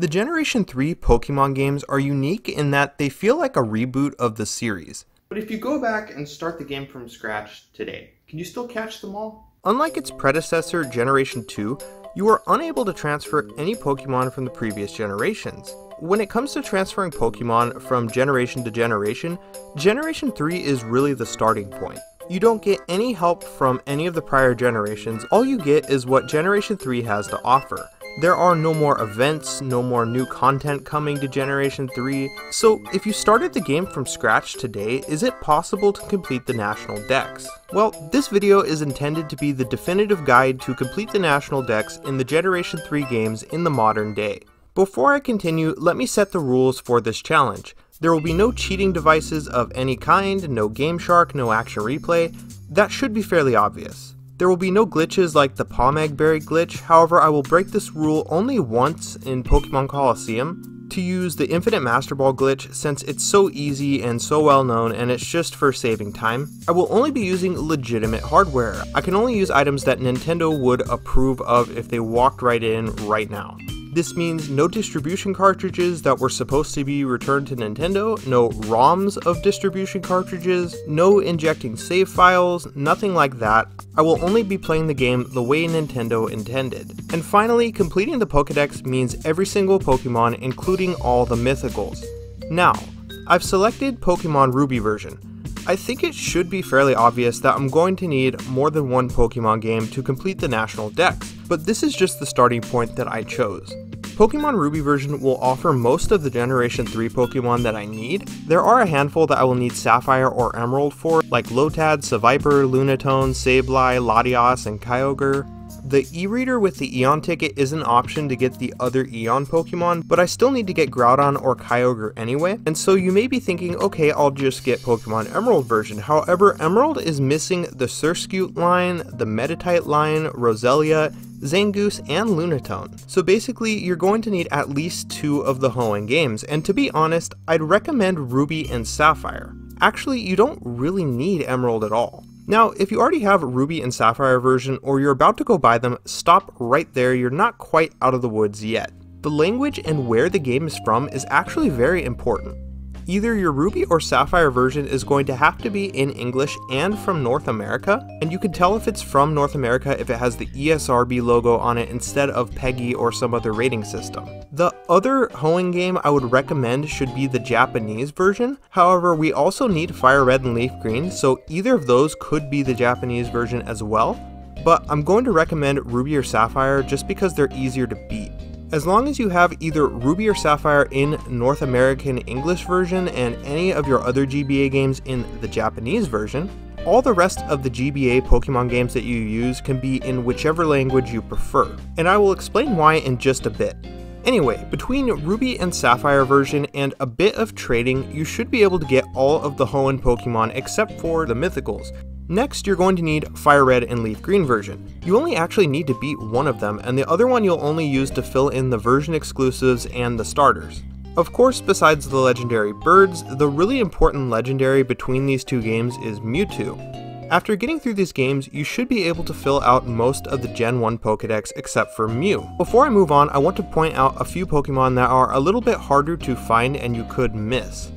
The Generation 3 Pokemon games are unique in that they feel like a reboot of the series. But if you go back and start the game from scratch today, can you still catch them all? Unlike its predecessor, Generation 2, you are unable to transfer any Pokemon from the previous generations. When it comes to transferring Pokemon from generation to generation, Generation 3 is really the starting point. You don't get any help from any of the prior generations, all you get is what Generation 3 has to offer. There are no more events, no more new content coming to Generation 3, so if you started the game from scratch today, is it possible to complete the National Dex? Well, this video is intended to be the definitive guide to complete the National Dex in the Generation 3 games in the modern day. Before I continue, let me set the rules for this challenge. There will be no cheating devices of any kind, no Game Shark, no Action Replay. That should be fairly obvious. There will be no glitches like the Pomeg Berry glitch, however I will break this rule only once in Pokemon Colosseum to use the Infinite Master Ball glitch since it's so easy and so well known and it's just for saving time. I will only be using legitimate hardware. I can only use items that Nintendo would approve of if they walked right in right now. This means no distribution cartridges that were supposed to be returned to Nintendo, no ROMs of distribution cartridges, no injecting save files, nothing like that. I will only be playing the game the way Nintendo intended. And finally, completing the Pokedex means every single Pokemon, including all the mythicals. Now, I've selected Pokemon Ruby version. I think it should be fairly obvious that I'm going to need more than one Pokemon game to complete the National Dex, but this is just the starting point that I chose. Pokemon Ruby version will offer most of the Generation 3 Pokemon that I need. There are a handful that I will need Sapphire or Emerald for, like Lotad, Seviper, Lunatone, Sableye, Latias, and Kyogre. The e-reader with the Eon ticket is an option to get the other Eon Pokemon, but I still need to get Groudon or Kyogre anyway, and so you may be thinking, okay, I'll just get Pokemon Emerald version. However, Emerald is missing the Surskit line, the Meditite line, Roselia, Zangoose, and Lunatone. So basically, you're going to need at least two of the Hoenn games, and to be honest, I'd recommend Ruby and Sapphire. Actually, you don't really need Emerald at all. Now, if you already have Ruby and Sapphire version or you're about to go buy them, stop right there, you're not quite out of the woods yet. The language and where the game is from is actually very important. Either your Ruby or Sapphire version is going to have to be in English and from North America, and you can tell if it's from North America if it has the ESRB logo on it instead of PEGI or some other rating system. The other Hoenn game I would recommend should be the Japanese version, however we also need Fire Red and Leaf Green, so either of those could be the Japanese version as well, but I'm going to recommend Ruby or Sapphire just because they're easier to beat. As long as you have either Ruby or Sapphire in North American English version and any of your other GBA games in the Japanese version, all the rest of the GBA Pokemon games that you use can be in whichever language you prefer, and I will explain why in just a bit. Anyway, between Ruby and Sapphire version and a bit of trading, you should be able to get all of the Hoenn Pokemon except for the Mythicals, Next, you're going to need Fire Red and Leaf Green version. You only actually need to beat one of them, and the other one you'll only use to fill in the version exclusives and the starters. Of course, besides the legendary birds, the really important legendary between these two games is Mewtwo. After getting through these games, you should be able to fill out most of the Gen 1 Pokedex except for Mew. Before I move on, I want to point out a few Pokemon that are a little bit harder to find and you could miss.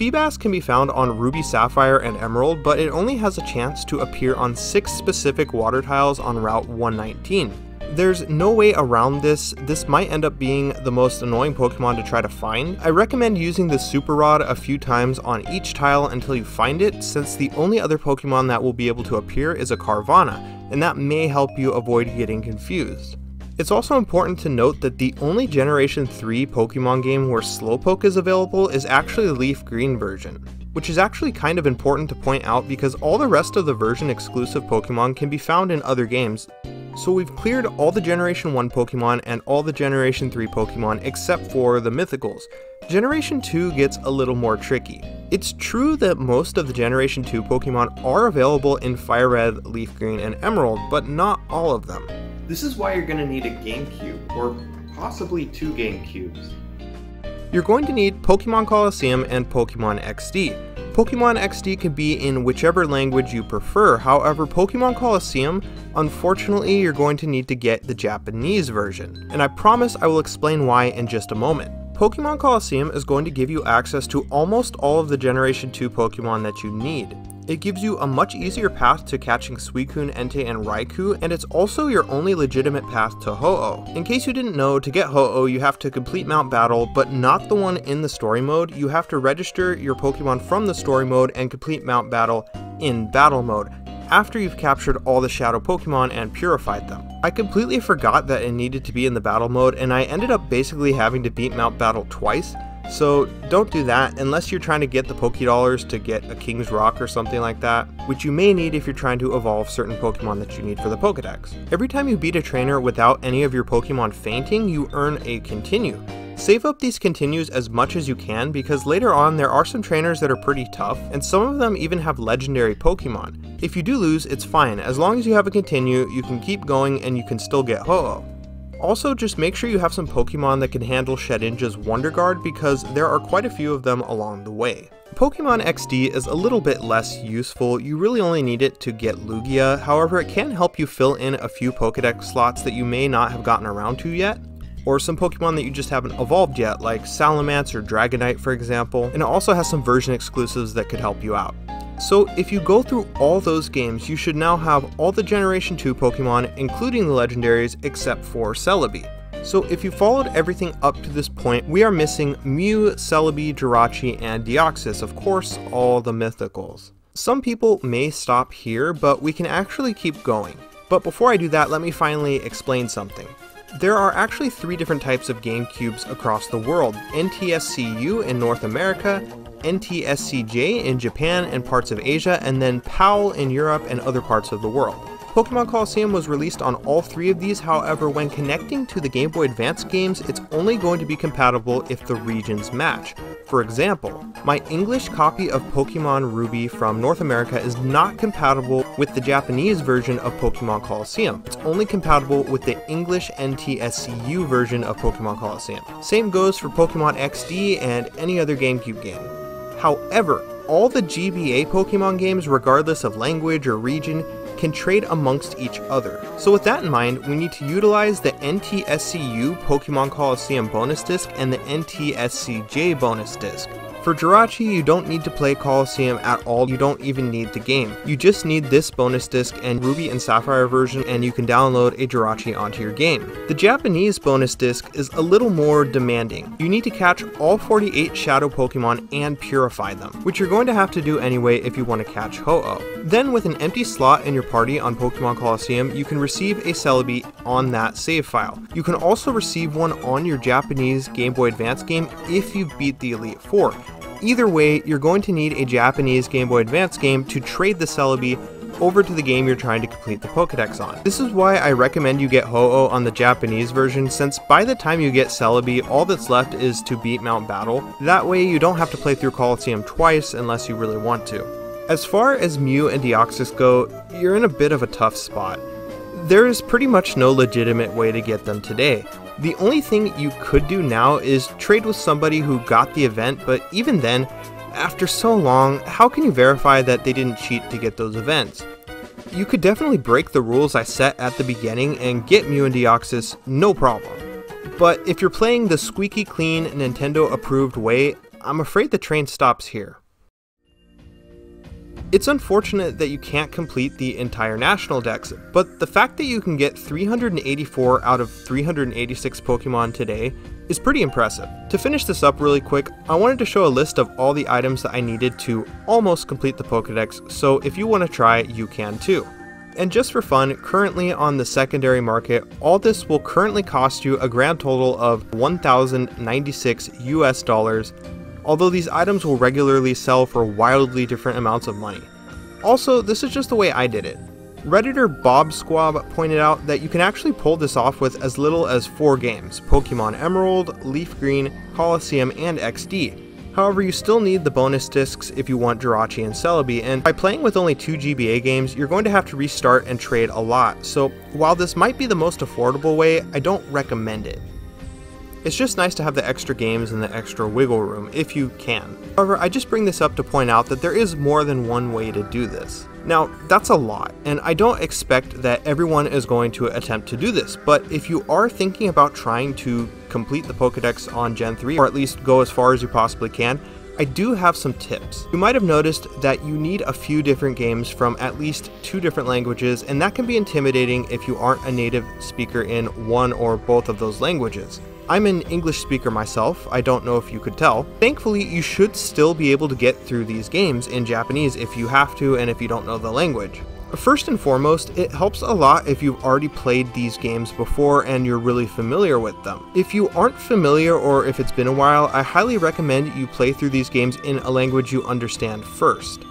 Feebas can be found on Ruby Sapphire and Emerald, but it only has a chance to appear on 6 specific water tiles on Route 119. There's no way around this, this might end up being the most annoying Pokemon to try to find. I recommend using the Super Rod a few times on each tile until you find it, since the only other Pokemon that will be able to appear is a Carvanha, and that may help you avoid getting confused. It's also important to note that the only Generation 3 Pokemon game where Slowpoke is available is actually the Leaf Green version, which is actually kind of important to point out because all the rest of the version exclusive Pokemon can be found in other games. So we've cleared all the Generation 1 Pokemon and all the Generation 3 Pokemon except for the Mythicals. Generation 2 gets a little more tricky. It's true that most of the Generation 2 Pokemon are available in Fire Red, Leaf Green, and Emerald, but not all of them. This is why you're going to need a GameCube, or possibly two GameCubes. You're going to need Pokemon Colosseum and Pokemon XD. Pokemon XD can be in whichever language you prefer, however, Pokemon Colosseum, unfortunately, you're going to need to get the Japanese version, and I promise I will explain why in just a moment. Pokemon Colosseum is going to give you access to almost all of the Generation 2 Pokemon that you need. It gives you a much easier path to catching Suicune, Entei, and Raikou, and it's also your only legitimate path to Ho-Oh. In case you didn't know, to get Ho-Oh you have to complete Mount Battle, but not the one in the story mode, you have to register your Pokemon from the story mode and complete Mount Battle in Battle mode after you've captured all the shadow Pokemon and purified them. I completely forgot that it needed to be in the battle mode and I ended up basically having to beat Mount Battle twice, so don't do that unless you're trying to get the Pokédollars to get a King's Rock or something like that, which you may need if you're trying to evolve certain Pokemon that you need for the Pokedex. Every time you beat a trainer without any of your Pokemon fainting, you earn a continue, Save up these continues as much as you can because later on there are some trainers that are pretty tough, and some of them even have legendary Pokemon. If you do lose, it's fine, as long as you have a continue, you can keep going and you can still get Ho-Oh. Also, just make sure you have some Pokemon that can handle Shedinja's Wonder Guard because there are quite a few of them along the way. Pokemon XD is a little bit less useful, you really only need it to get Lugia, however it can help you fill in a few Pokedex slots that you may not have gotten around to yet or some Pokemon that you just haven't evolved yet, like Salamence or Dragonite for example, and it also has some version exclusives that could help you out. So if you go through all those games, you should now have all the Generation 2 Pokemon, including the legendaries, except for Celebi. So if you followed everything up to this point, we are missing Mew, Celebi, Jirachi, and Deoxys, of course, all the mythicals. Some people may stop here, but we can actually keep going. But before I do that, let me finally explain something. There are actually three different types of GameCubes across the world NTSCU in North America, NTSCJ in Japan and parts of Asia, and then PAL in Europe and other parts of the world. Pokemon Colosseum was released on all three of these, however, when connecting to the Game Boy Advance games, it's only going to be compatible if the regions match. For example, my English copy of Pokemon Ruby from North America is not compatible with the Japanese version of Pokemon Colosseum. It's only compatible with the English NTSCU version of Pokemon Colosseum. Same goes for Pokemon XD and any other GameCube game. However, all the GBA Pokemon games, regardless of language or region, can trade amongst each other. So with that in mind, we need to utilize the NTSCU Pokemon Colosseum bonus disc and the NTSCJ bonus disc. For Jirachi, you don't need to play Colosseum at all, you don't even need the game. You just need this bonus disc and Ruby and Sapphire version and you can download a Jirachi onto your game. The Japanese bonus disc is a little more demanding. You need to catch all 48 Shadow Pokemon and purify them, which you're going to have to do anyway if you want to catch Ho-Oh. Then with an empty slot in your party on Pokemon Colosseum, you can receive a Celebi on that save file. You can also receive one on your Japanese Game Boy Advance game if you beat the Elite Four. Either way, you're going to need a Japanese Game Boy Advance game to trade the Celebi over to the game you're trying to complete the Pokedex on. This is why I recommend you get Ho-Oh on the Japanese version, since by the time you get Celebi, all that's left is to beat Mount Battle. That way you don't have to play through Colosseum twice unless you really want to. As far as Mew and Deoxys go, you're in a bit of a tough spot. There is pretty much no legitimate way to get them today. The only thing you could do now is trade with somebody who got the event, but even then, after so long, how can you verify that they didn't cheat to get those events? You could definitely break the rules I set at the beginning and get Mew and Deoxys, no problem. But if you're playing the squeaky clean Nintendo approved way, I'm afraid the train stops here. It's unfortunate that you can't complete the entire national dex, but the fact that you can get 384 out of 386 Pokemon today is pretty impressive. To finish this up really quick, I wanted to show a list of all the items that I needed to almost complete the Pokedex, so if you want to try, you can too. And just for fun, currently on the secondary market, all this will currently cost you a grand total of 1,096 US dollars, although these items will regularly sell for wildly different amounts of money. Also, this is just the way I did it. Redditor Bob Squab pointed out that you can actually pull this off with as little as 4 games Pokemon Emerald, Leaf Green, Colosseum, and XD. However, you still need the bonus discs if you want Jirachi and Celebi, and by playing with only two GBA games, you're going to have to restart and trade a lot, so while this might be the most affordable way, I don't recommend it. It's just nice to have the extra games and the extra wiggle room if you can. However, I just bring this up to point out that there is more than one way to do this. Now, that's a lot, and I don't expect that everyone is going to attempt to do this, but if you are thinking about trying to complete the Pokedex on Gen 3, or at least go as far as you possibly can, I do have some tips. You might have noticed that you need a few different games from at least two different languages, and that can be intimidating if you aren't a native speaker in one or both of those languages. I'm an English speaker myself, I don't know if you could tell. Thankfully, you should still be able to get through these games in Japanese if you have to and if you don't know the language. First and foremost, it helps a lot if you've already played these games before and you're really familiar with them. If you aren't familiar or if it's been a while, I highly recommend you play through these games in a language you understand first.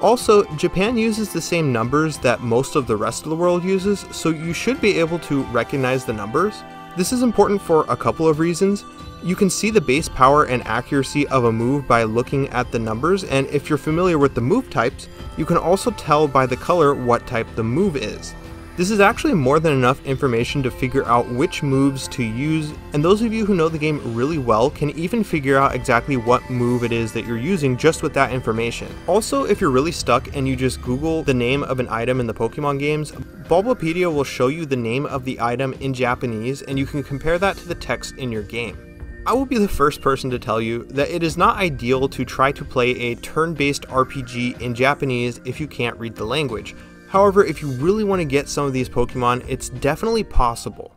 Also, Japan uses the same numbers that most of the rest of the world uses, so you should be able to recognize the numbers. This is important for a couple of reasons. You can see the base power and accuracy of a move by looking at the numbers, and if you're familiar with the move types, you can also tell by the color what type the move is. This is actually more than enough information to figure out which moves to use, and those of you who know the game really well can even figure out exactly what move it is that you're using just with that information. Also, if you're really stuck and you just Google the name of an item in the Pokemon games, Bulbapedia will show you the name of the item in Japanese and you can compare that to the text in your game. I will be the first person to tell you that it is not ideal to try to play a turn based RPG in Japanese if you can't read the language. However, if you really want to get some of these Pokemon, it's definitely possible.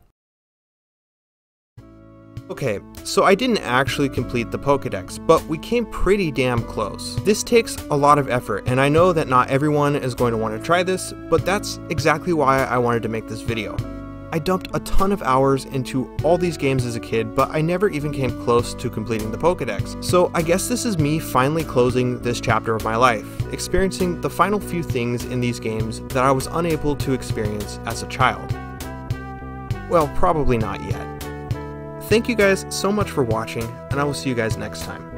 Okay, so I didn't actually complete the Pokedex, but we came pretty damn close. This takes a lot of effort, and I know that not everyone is going to want to try this, but that's exactly why I wanted to make this video. I dumped a ton of hours into all these games as a kid, but I never even came close to completing the Pokedex. So I guess this is me finally closing this chapter of my life, experiencing the final few things in these games that I was unable to experience as a child. Well, probably not yet. Thank you guys so much for watching, and I will see you guys next time.